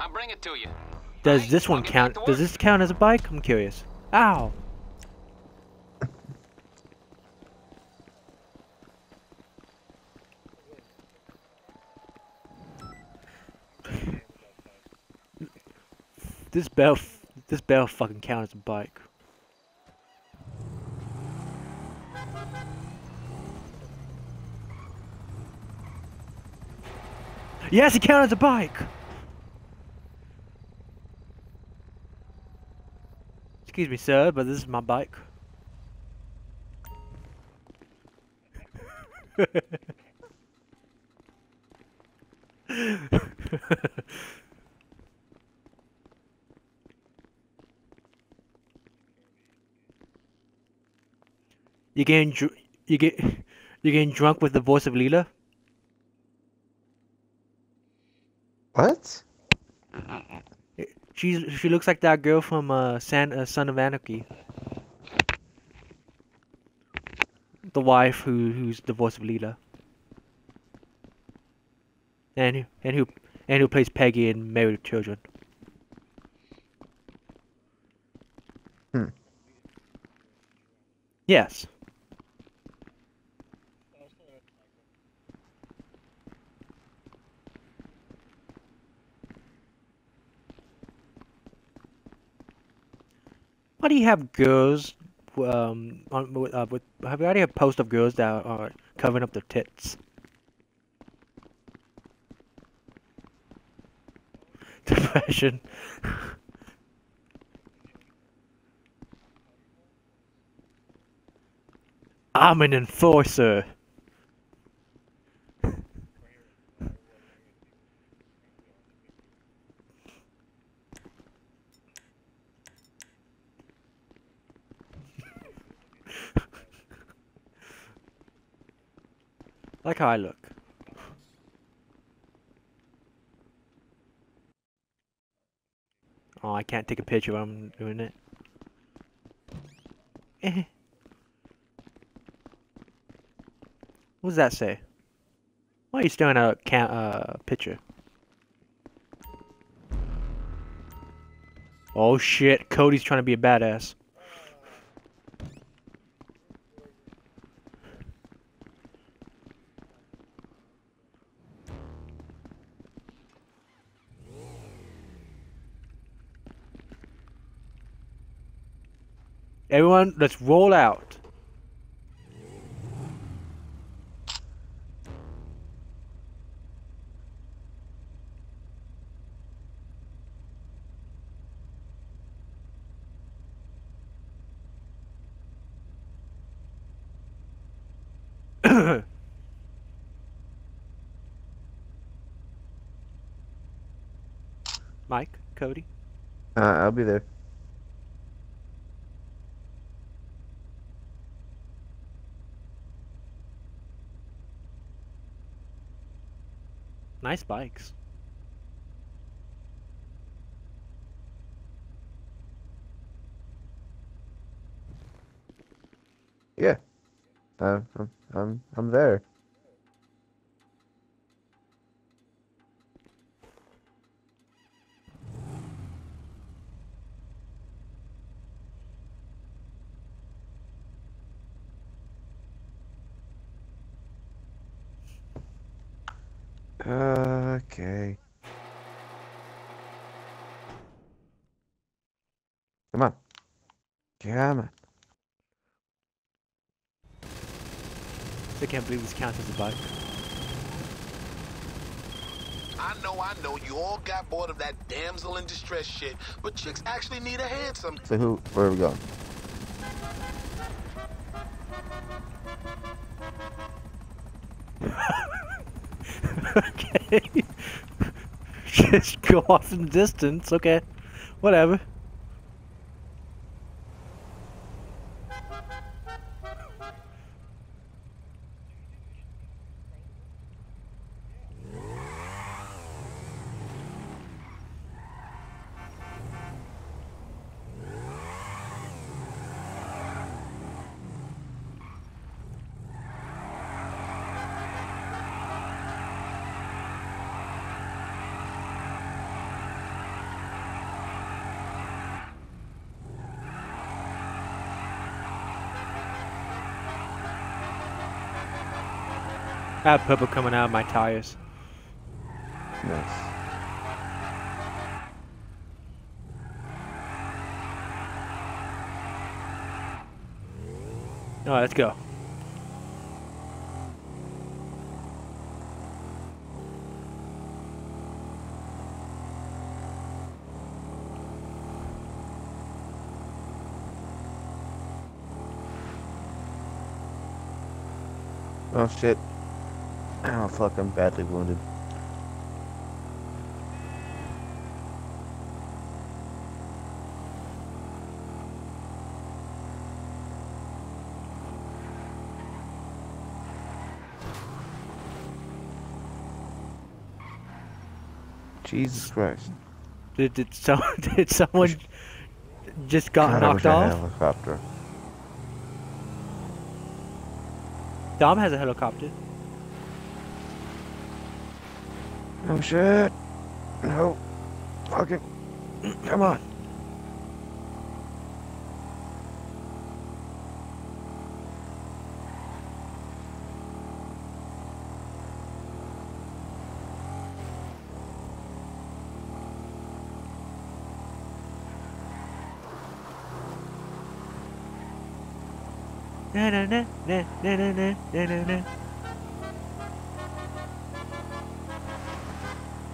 I'll bring it to you. Does Right, this one count? Does this count as a bike? I'm curious. Ow! This bell, f- this bell fucking count as a bike. Yes, it counts as a bike. Excuse me, sir, but this is my bike. you getting dr- you get you getting drunk with the voice of Leela? What? She she looks like that girl from uh, San uh, Son of Anarchy. The wife who who's the voice of Leela. And who and who and who plays Peggy in Married with Children. Hmm. Yes. You have girls um on with, uh, with have you already have post of girls that are covering up their tits? Depression. I'm an enforcer. Like how I look. Oh, I can't take a picture while I'm doing it. Eh. What does that say? Why are you a ca uh, picture? Oh shit, Cody's trying to be a badass. Everyone, let's roll out. Mike, Cody. Uh, I'll be there. Nice bikes. Yeah. I'm, I'm, I'm there. Okay. Come on. Come on. I can't believe this counts as a bike. I know, I know, you all got bored of that damsel in distress shit, but chicks actually need a hand some. So who, where are we going? okay. Just go off in the distance. Okay. Whatever. I have purple coming out of my tires. Nice. Alright, let's go. Oh shit. Oh fuck, I'm badly wounded. Jesus Christ. Did, did, so, did someone just got God, I knocked wish I a off? helicopter. Dom has a helicopter. Oh shit. No. Fucking. Come on. Na na na na na na na na na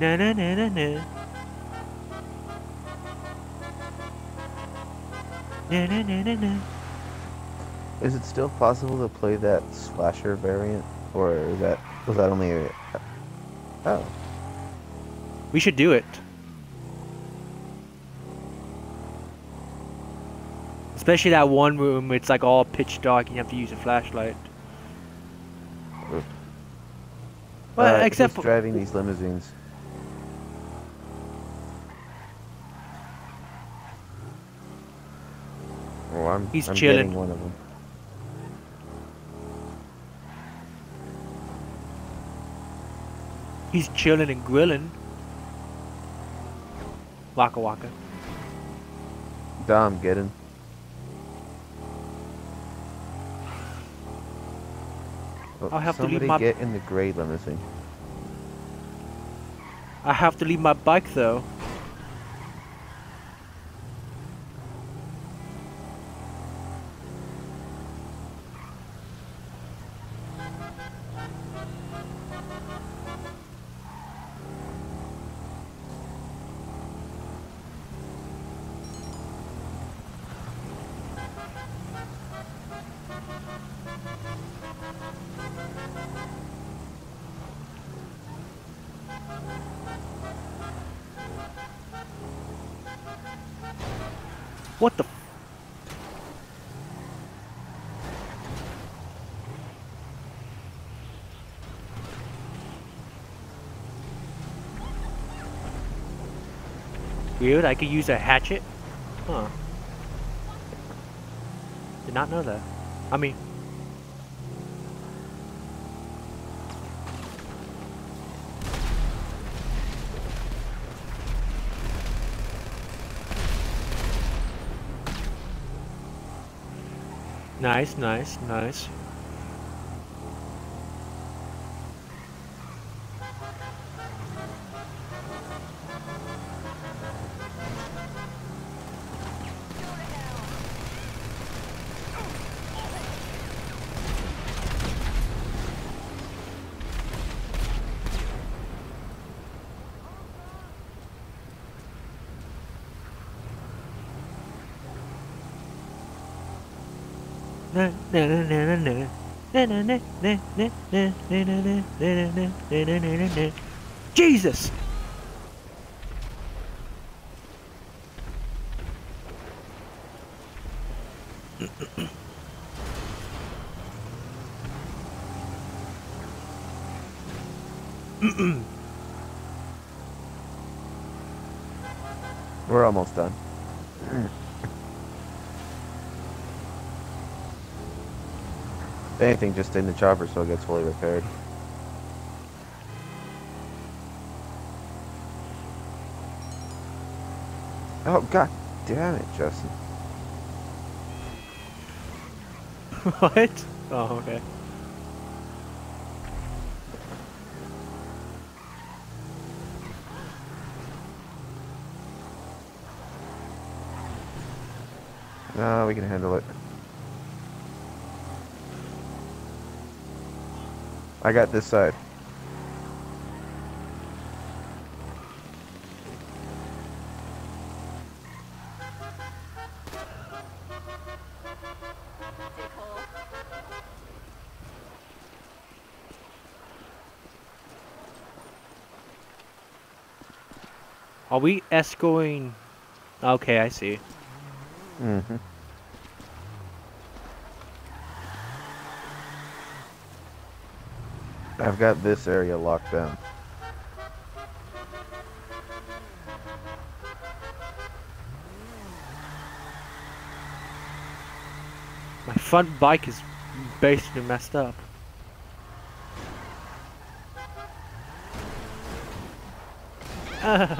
na. Na na na na na. Na na na na. Is it still possible to play that slasher variant? Or is that was that only a Oh. We should do it. Especially that one room, it's like all pitch dark and you have to use a flashlight. Well, Uh, except for, driving these limousines. Oh, I'm, He's I'm chilling. one of them. he's chilling and grilling. Waka waka. Dom, get in. Oh, I'll have to leave somebody my- get in the gray limousine. I have to leave my bike though. Weird, I could use a hatchet? Huh. Did not know that. I mean, nice, nice, nice. Jesus! We're almost done. If anything, just in the chopper so it gets fully repaired. Oh, god damn it, Justin. what? Oh, okay. No, we can handle it. I got this side. Are we escorting? Okay, I see. Mm-hmm. I've got this area locked down. My front bike is basically messed up.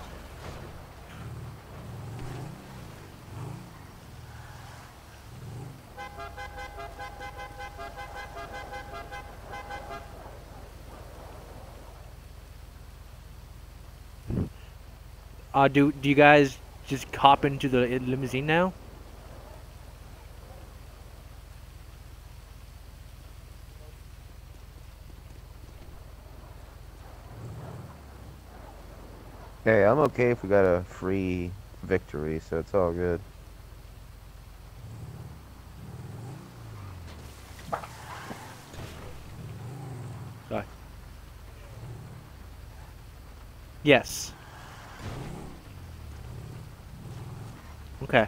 Uh, do do you guys just hop into the limousine now? Hey, I'm okay if we got a free victory, so it's all good. Yes. Okay.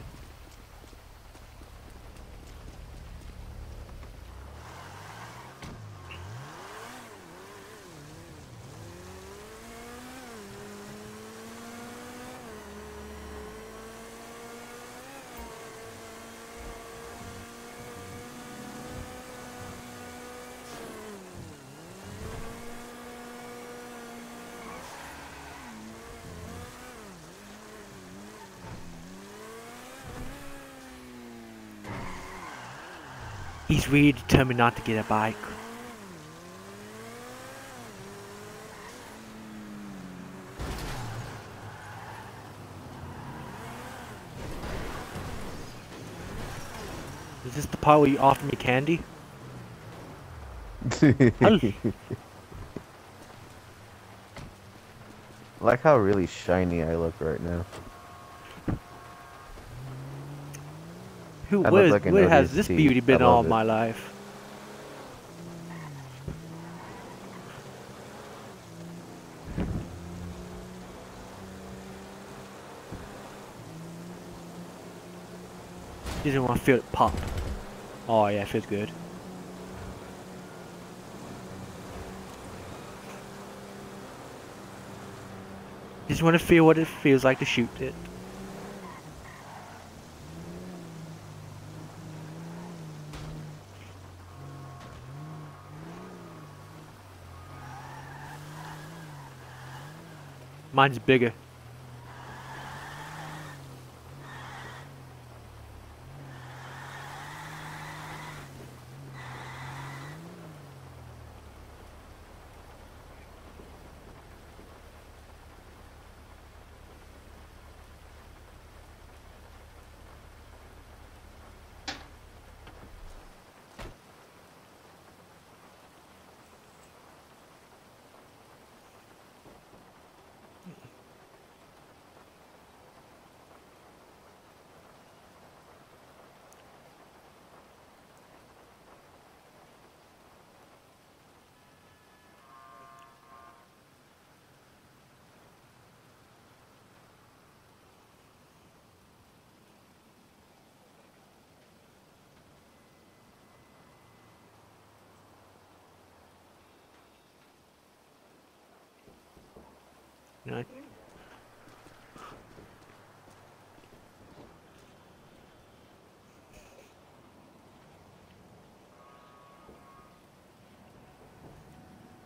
He's really determined not to get a bike. Is this the part where you offer me candy? Like how really shiny I look right now. Who, where, like where has this beauty been all it. my life? You didn't want to feel it pop. Oh yeah, it feels good. Just want to feel what it feels like to shoot it. Mine's bigger.